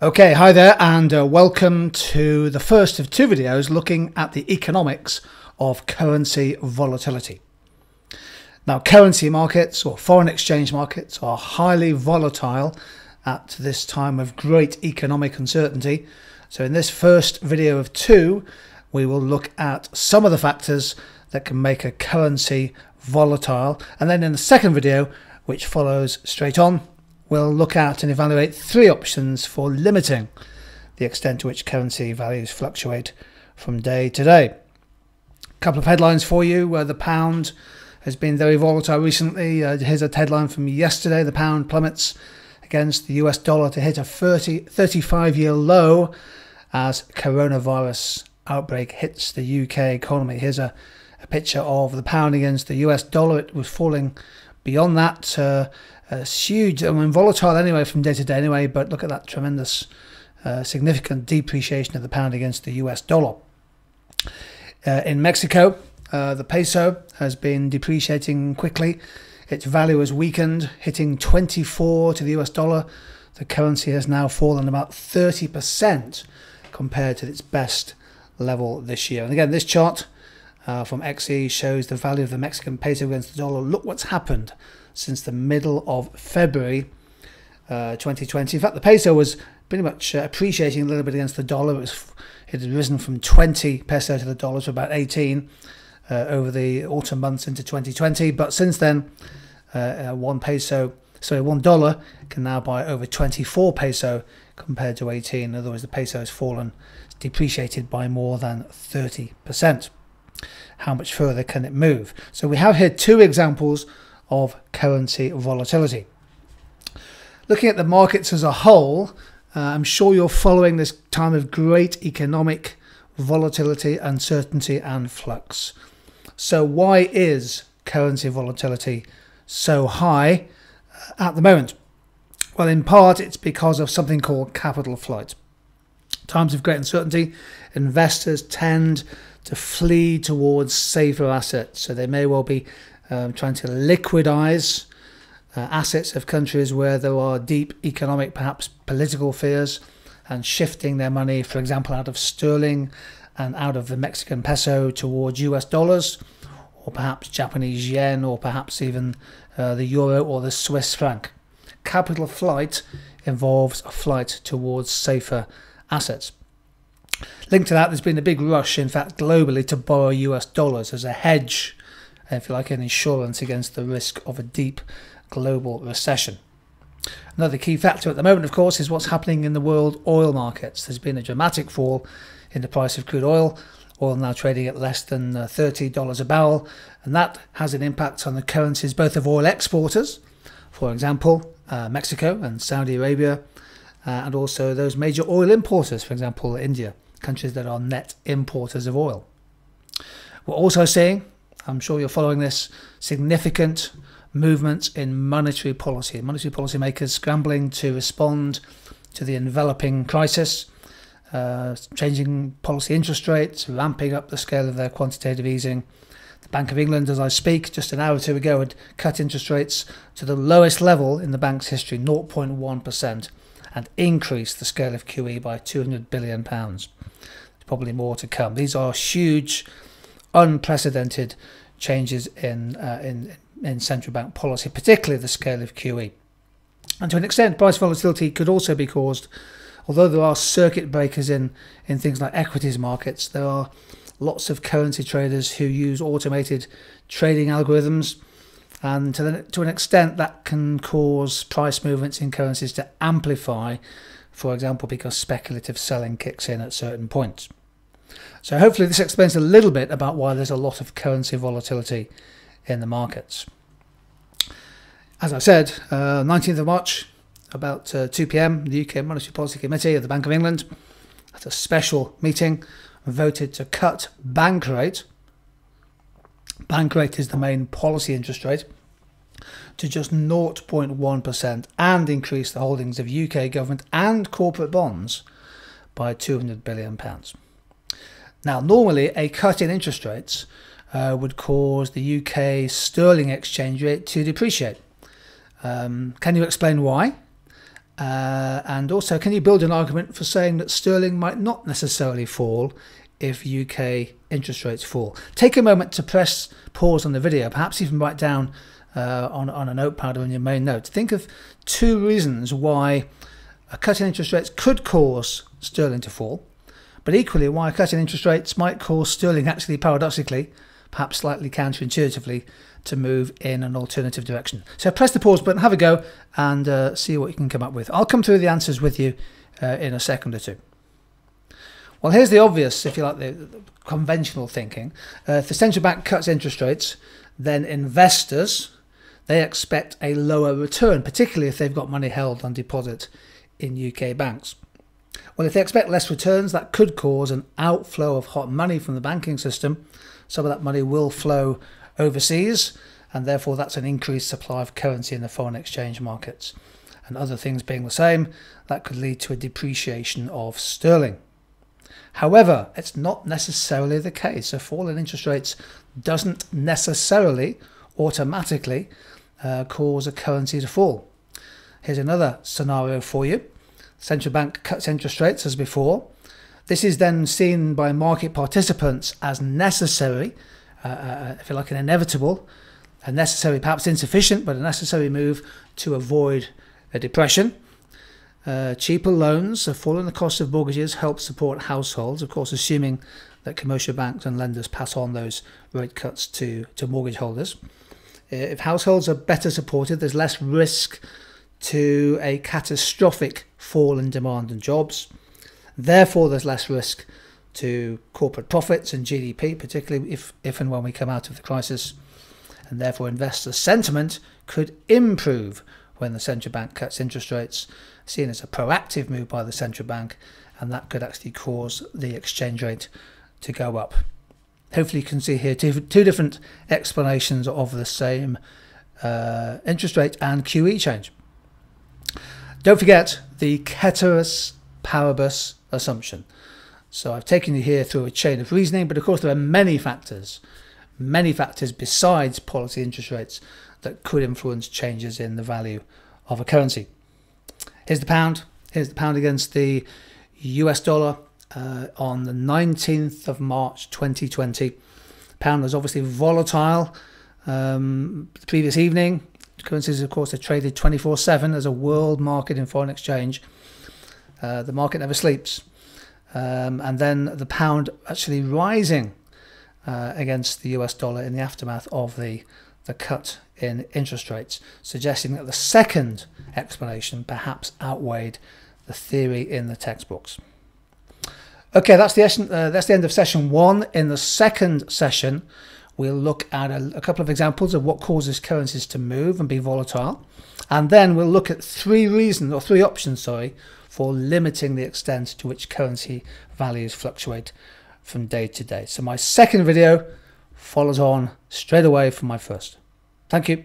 Okay, hi there, and uh, welcome to the first of two videos looking at the economics of currency volatility. Now, currency markets or foreign exchange markets are highly volatile at this time of great economic uncertainty. So, in this first video of two, we will look at some of the factors that can make a currency volatile, and then in the second video, which follows straight on, we'll look at and evaluate three options for limiting the extent to which currency values fluctuate from day to day. A couple of headlines for you. Uh, the pound has been very volatile recently. Uh, here's a headline from yesterday. The pound plummets against the US dollar to hit a 30, 35 year low as coronavirus outbreak hits the UK economy. Here's a, a picture of the pound against the US dollar. It was falling beyond that. Uh, it's huge. I mean, volatile anyway from day to day anyway. But look at that tremendous, uh, significant depreciation of the pound against the U.S. dollar. Uh, in Mexico, uh, the peso has been depreciating quickly. Its value has weakened, hitting 24 to the US dollar. The currency has now fallen about 30% compared to its best level this year. And again, this chart uh, from XE shows the value of the Mexican peso against the dollar. Look what's happened since the middle of February uh, 2020. In fact, the peso was pretty much uh, appreciating a little bit against the dollar. It, was, it had risen from 20 peso to the dollar to about 18 uh, over the autumn months into 2020. But since then, uh, uh, one peso, sorry, one dollar can now buy over 24 peso compared to 18. In other words, the peso has fallen, depreciated by more than 30%. How much further can it move? So we have here two examples of currency volatility. Looking at the markets as a whole, uh, I'm sure you're following this time of great economic volatility, uncertainty, and flux. So, why is currency volatility so high uh, at the moment? Well, in part, it's because of something called capital flight. Times of great uncertainty, investors tend to flee towards safer assets. So, they may well be um, trying to liquidize uh, assets of countries where there are deep economic, perhaps political fears, and shifting their money, for example, out of sterling and out of the Mexican peso towards US dollars, or perhaps Japanese yen, or perhaps even uh, the euro or the Swiss franc. Capital flight involves a flight towards safer assets. Linked to that, there's been a big rush, in fact, globally, to borrow US dollars as a hedge if you like, an insurance against the risk of a deep global recession. Another key factor at the moment, of course, is what's happening in the world oil markets. There's been a dramatic fall in the price of crude oil, oil now trading at less than uh, $30 a barrel, and that has an impact on the currencies both of oil exporters, for example, uh, Mexico and Saudi Arabia, uh, and also those major oil importers, for example, India, countries that are net importers of oil. We're also seeing I'm sure you're following this, significant movements in monetary policy. Monetary policy makers scrambling to respond to the enveloping crisis, uh, changing policy interest rates, ramping up the scale of their quantitative easing. The Bank of England, as I speak, just an hour or two ago, had cut interest rates to the lowest level in the bank's history, 0.1%, and increase the scale of QE by 200 billion pounds. Probably more to come. These are huge unprecedented changes in, uh, in, in central bank policy, particularly the scale of QE. And to an extent, price volatility could also be caused, although there are circuit breakers in, in things like equities markets, there are lots of currency traders who use automated trading algorithms. And to, the, to an extent, that can cause price movements in currencies to amplify, for example, because speculative selling kicks in at certain points. So hopefully this explains a little bit about why there's a lot of currency volatility in the markets. As I said, uh, 19th of March, about uh, 2 p.m., the UK Monetary Policy Committee of the Bank of England at a special meeting voted to cut bank rate. Bank rate is the main policy interest rate to just 0.1% and increase the holdings of UK government and corporate bonds by 200 billion pounds. Now, normally a cut in interest rates uh, would cause the UK sterling exchange rate to depreciate. Um, can you explain why? Uh, and also, can you build an argument for saying that sterling might not necessarily fall if UK interest rates fall? Take a moment to press pause on the video, perhaps even write down uh, on, on a notepad or in your main notes. Think of two reasons why a cut in interest rates could cause sterling to fall, but equally why a cut in interest rates might cause sterling actually paradoxically, perhaps slightly counterintuitively, to move in an alternative direction. So press the pause button, have a go, and uh, see what you can come up with. I'll come through the answers with you uh, in a second or two. Well, here's the obvious, if you like, the, the conventional thinking. Uh, if the central bank cuts interest rates, then investors they expect a lower return, particularly if they've got money held on deposit in UK banks. Well, if they expect less returns, that could cause an outflow of hot money from the banking system. Some of that money will flow overseas, and therefore that's an increased supply of currency in the foreign exchange markets. And other things being the same, that could lead to a depreciation of sterling. However, it's not necessarily the case. A fall in interest rates doesn't necessarily automatically uh, cause a currency to fall. Here's another scenario for you. Central bank cuts interest rates as before. This is then seen by market participants as necessary uh, uh, if you like, an inevitable, a necessary, perhaps insufficient, but a necessary move to avoid a depression. Uh, cheaper loans, a fall in the cost of mortgages help support households, of course, assuming that commercial banks and lenders pass on those rate cuts to, to mortgage holders. Uh, if households are better supported, there's less risk to a catastrophic fall in demand and jobs. Therefore, there's less risk to corporate profits and GDP, particularly if, if and when we come out of the crisis. And therefore, investor sentiment could improve when the central bank cuts interest rates, seen as a proactive move by the central bank, and that could actually cause the exchange rate to go up. Hopefully, you can see here two, two different explanations of the same uh, interest rate and QE change. Don't forget the ceteris paribus assumption. So I've taken you here through a chain of reasoning, but of course there are many factors, many factors besides policy interest rates that could influence changes in the value of a currency. Here's the pound. Here's the pound against the US dollar uh, on the 19th of March 2020. Pound was obviously volatile um, the previous evening. Currencies, of course, are traded 24 7 as a world market in foreign exchange. Uh, the market never sleeps um, and then the pound actually rising uh, against the US dollar in the aftermath of the, the cut in interest rates, suggesting that the second explanation perhaps outweighed the theory in the textbooks. Okay, that's the, uh, that's the end of session one. In the second session, we'll look at a, a, couple of examples of what causes currencies to move and be volatile. And then we'll look at three reasons, or three options, sorry, for limiting the extent to which currency values fluctuate from day to day. So my second video follows on straight away from my first. Thank you.